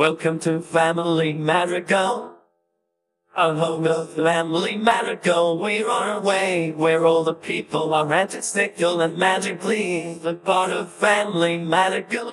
Welcome to Family Madrigal. A home of Family Madrigal. We're on our way where all the people are antistickel and magically the part of Family Madrigal.